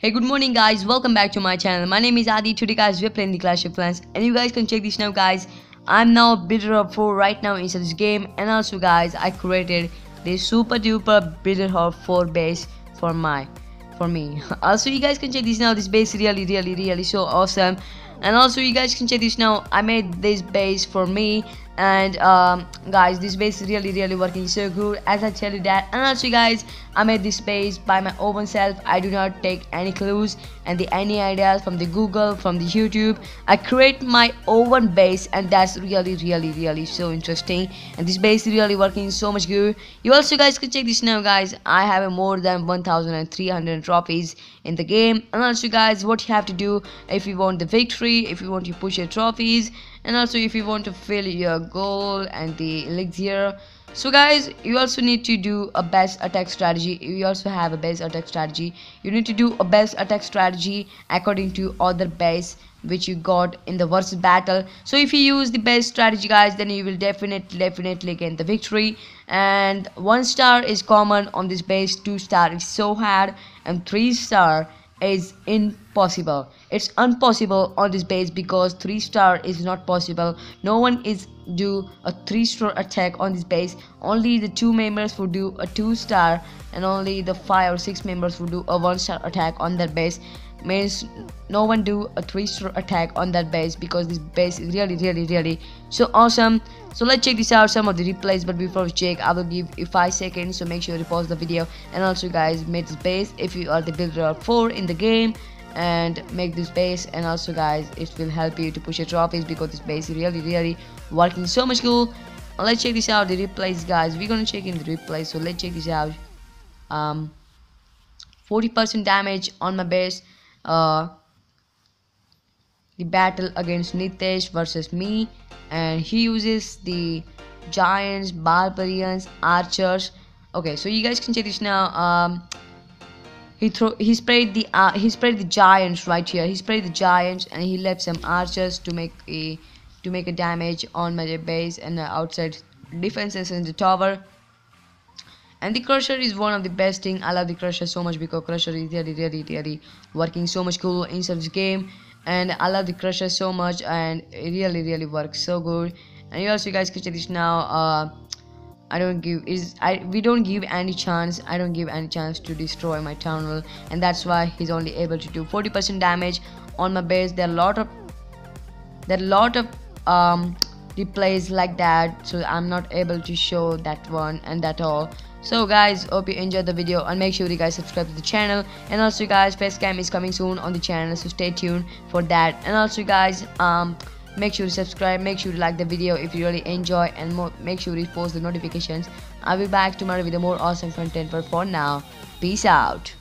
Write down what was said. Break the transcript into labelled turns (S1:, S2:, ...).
S1: Hey good morning guys. Welcome back to my channel. My name is Adi. Today guys we're playing the Clash of Clans. And you guys can check this now guys. I'm now builder hall 4 right now inside this game. And also guys I created this super duper builder hall 4 base for my for me. Also you guys can check this now. This base is really really really so awesome. And also you guys can check this now. I made this base for me and um, guys this base is really really working. So good. As I tell you that and also guys I made this base by my own self. I do not take any clues and the any ideas from the Google from the YouTube. I create my own base and that's really really really so interesting. And this base is really working so much good. You also guys can check this now guys. I have more than 1300 trophies in the game. And also guys what you have to do if you want the victory if you want to push your trophies and also if you want to fill your goal and the elixir. So guys you also need to do a best attack strategy. You also have a best attack strategy. You need to do a best attack strategy according to other base which you got in the versus battle. So if you use the best strategy guys then you will definitely definitely gain the victory. And one star is common on this base. Two star is so hard. And three star is impossible it's impossible on this base because three star is not possible. No one is do a three star attack on this base. Only the two members would do a two star and only the five or six members would do a one star attack on that base. Means no one do a three star attack on that base because this base is really really really so awesome. So let's check this out some of the replays but before we check i will give you five seconds so make sure you pause the video. And also guys make this base if you are the builder hall four in the game and make this base. And also guys it will help you to push your trophies because this base is really really working so much cool. Let's check this out the replays guys. We're gonna check in the replays so let's check this out. Um 40 percent damage on my base uh, the battle against Nitesh versus me. And he uses the giants barbarians archers. Okay so you guys can check this now. Um he throw he sprayed the uh, he sprayed the giants right here. He sprayed the giants and he left some archers to make a to make a damage on my base and outside defenses in the tower. And the crusher is one of the best thing. I love the crusher so much because crusher is really really really working so much cool inside this game. And i love the crusher so much and it really really works so good. And you also guys can check this now uh I don't give is I we don't give any chance I don't give any chance to destroy my tunnel and that's why he's only able to do 40% damage on my base. There are a lot of there are a lot of um replays like that. So I'm not able to show that one and that all. So guys hope you enjoyed the video and make sure you guys subscribe to the channel. And also guys facecam is coming soon on the channel. So stay tuned for that. And also guys um make sure to subscribe make sure to like the video if you really enjoy and more, make sure to post the notifications. I'll be back tomorrow with more awesome content but for now peace out